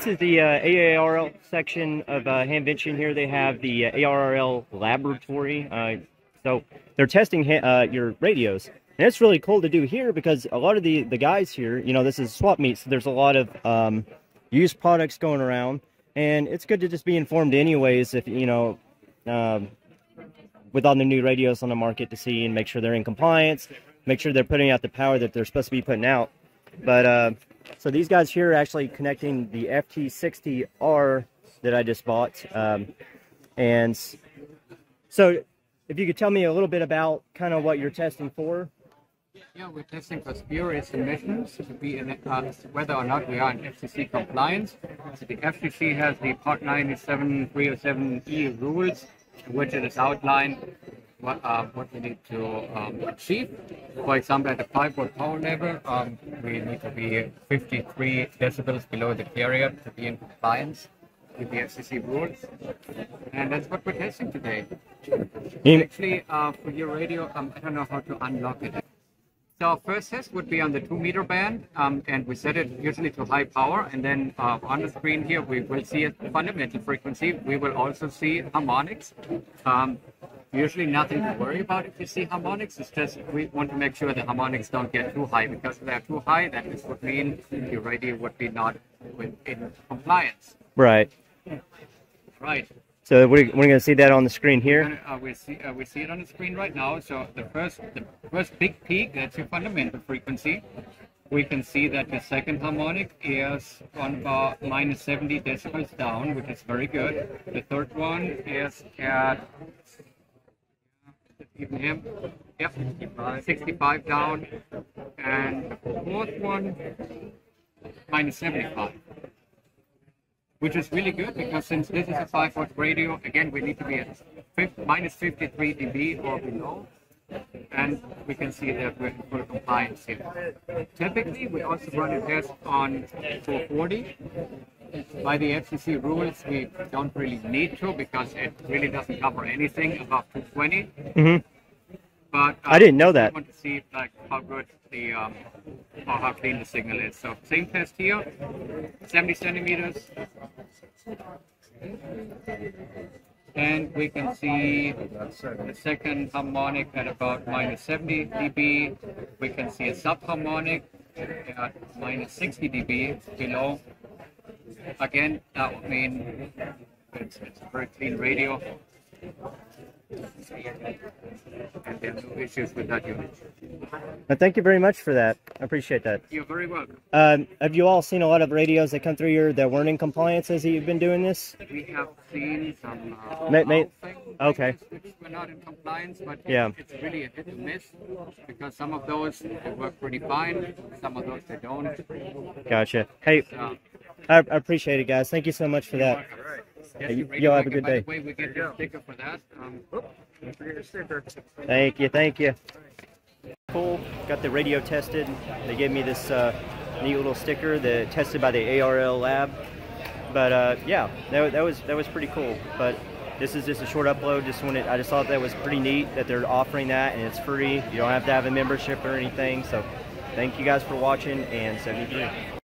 This is the uh, ARRL section of uh, Hamvention here. They have the uh, ARRL laboratory. Uh, so they're testing ha- uh, your radios. And it's really cool to do here because a lot of the, the guys here, you know, this is swap meet, so there's a lot of um, used products going around. And it's good to just be informed anyways if, you know, um, with all the new radios on the market to see and make sure they're in compliance, make sure they're putting out the power that they're supposed to be putting out. But uh, so these guys here are actually connecting the FT60R that I just bought. Um, and so if you could tell me a little bit about kind of what you're testing for. Yeah, we're testing for spurious emissions to be in uh, whether or not we are in FCC compliance. So the FCC has the Part 97 307E rules, which it is outlined what, uh, what we need to um, achieve. For example, at the 5 volt power level, um, we need to be 53 decibels below the carrier to be in compliance with the FCC rules. And that's what we're testing today. In- Actually, uh, for your radio, um, I don't know how to unlock it. So our first test would be on the two meter band, um, and we set it usually to high power. And then uh, on the screen here, we will see a fundamental frequency. We will also see harmonics. Usually nothing to worry about if you see harmonics. It's just we want to make sure the harmonics don't get too high because if they're too high, then this would mean your radio would be not in compliance. Right. Right. So we're, we're going to see that on the screen here. Uh, we see uh, we see it on the screen right now. So the first the first big peak that's your fundamental frequency. We can see that the second harmonic is on about minus 70 decibels down, which is very good. The third one is at even him, yep, 65 down, and fourth one minus 75 which is really good because since this is a 5 watt radio, again, we need to be at minus 53 dB or below. And we can see that we're full compliance here. Typically, we also run a test on 440. By the FCC rules, we don't really need to because it really doesn't cover anything above 220. hmm But I didn't know that. I want to see like how good the um, or how clean the signal is. So same test here, 70 centimeters, and we can see the second harmonic at about minus 70 dB. We can see a subharmonic at minus 60 dB below. Again, that would mean it's, it's a very clean radio. And there are no issues with that unit. Well, thank you very much for that. I appreciate that. You're very welcome. Um, have you all seen a lot of radios that come through here that weren't in compliance as you've been doing this? We have seen some uh, okay. which were not in compliance, but Yeah. it's really a hit and miss because some of those they work pretty fine, some of those they don't. Gotcha. Hey, Uh, I, I appreciate it, guys. Thank you so much for that. Yes, you- y'all have a good day. the way, we get your sticker for that. Um, Thank you, thank you. Cool. Got the radio tested. They gave me this uh, neat little sticker that tested by the ARRL lab. But uh, yeah, that, that was that was pretty cool. But this is just a short upload. Just wanted I just thought that was pretty neat that they're offering that and it's free. You don't have to have a membership or anything. So thank you guys for watching and 73.